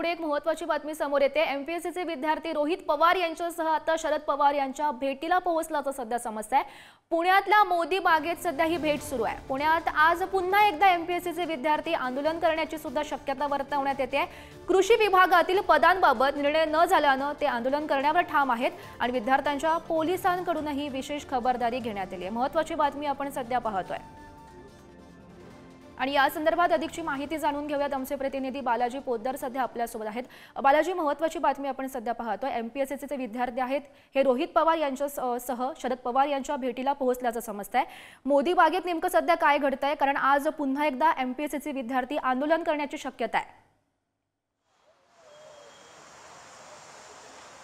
पुढे एक महत्वाची बातमी समोर येते. एमपीएससीचे विद्यार्थी रोहित पवार यांच्यासह आता शरद पवार यांच्या भेटीला पोहोचल्याचं सध्या समस्या आहे. पुण्यातल्या मोदी बागेत सध्या ही भेट सुरू आहे. पुण्यात आज पुन्हा एकदा एमपीएससीचे विद्यार्थी आंदोलन करण्याची सुद्धा शक्यता वर्तवण्यात येते. कृषी विभागातील पदांबाबत निर्णय न झाल्यानं ते आंदोलन करण्यावर ठाम आहेत आणि विद्यार्थ्यांच्या पोलिसांकडूनही विशेष खबरदारी घेण्यात आली आहे. महत्वाची बातमी आपण सध्या पाहतोय. आणि या संदर्भात अधिकची माहिती जाणून घेऊयात आमचे प्रतिनिधी बालाजी पोद्दार सध्या आपल्यासोबत आहेत. बालाजी महत्वाची बातमी आपण सध्या पाहतोय. एमपीएससीचे विद्यार्थी आहेत. हे रोहित पवार यांच्या स- सह शरद पवार यांच्या भेटीला पोहोचल्याचं समजत आहे मोदी बागेत नेमकं सध्या काय घडतंय? कारण आज पुन्हा एकदा एमपीएससीचे विद्यार्थी आंदोलन करण्याची शक्यता आहे.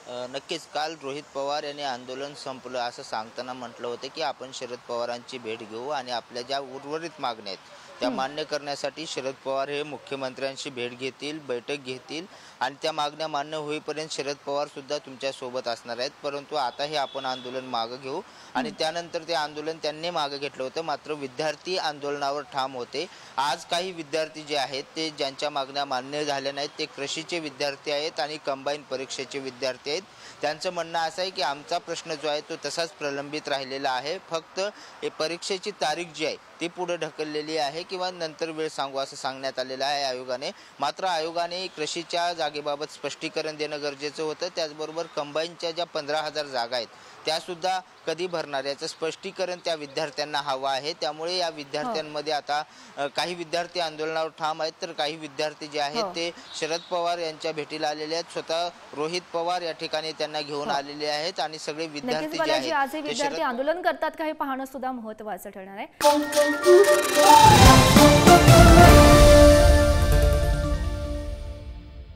नक्कीच. काल रोहित पवार यांनी आंदोलन संपलं असं सांगताना म्हटलं होतं की आपण शरद पवारांची भेट घेऊ आणि आपल्या ज्या उर्वरित मागण्या आहेत त्या मान्य करण्यासाठी शरद पवार हे मुख्यमंत्र्यांशी भेट घेतील बैठक घेतील आणि त्या मागण्या मान्य होईपर्यंत शरद पवार सुद्धा तुमच्यासोबत असणार आहेत. परंतु आता हे आपण आंदोलन मागं घेऊ आणि त्यानंतर ते आंदोलन त्यांनी मागं घेतलं होतं. मात्र विद्यार्थी आंदोलनावर ठाम होते. आज काही विद्यार्थी जे आहेत ते ज्यांच्या मागण्या मान्य झाल्या नाहीत ते कृषीचे विद्यार्थी आहेत आणि कंबाईन परीक्षेचे विद्यार्थी आहेत. त्यांचं म्हणणं असं आहे की आमचा प्रश्न जो आहे तो तसाच प्रलंबित राहिलेला आहे. फक्त हे परीक्षेची तारीख जी आहे ती पुढे ढकललेली आहे किंवा नंतर वेळ सांगू असं सांगण्यात आलेलं आहे आयोगाने. मात्र आयोगाने कृषीच्या जागेबाबत स्पष्टीकरण देणं गरजेचं होतं. त्याचबरोबर कंबाईनच्या ज्या पंधरा हजार जागा आहेत त्यासुद्धा कधी भरणार याचं स्पष्टीकरण त्या विद्यार्थ्यांना हवं आहे. त्यामुळे या विद्यार्थ्यांमध्ये आता अ, काही विद्यार्थी आंदोलनावर ठाम आहेत. तर काही विद्यार्थी जे आहेत हो. ते शरद पवार यांच्या भेटीला आलेले आहेत. स्वतः रोहित पवार या ठिकाणी त्यांना घेऊन आलेले आहेत आणि सगळे विद्यार्थी जे बालाजी आज हे आहेत ते विद्यार्थी आंदोलन करतात का? हे पाहणं सुद्धा महत्वाचं ठरणार आहे.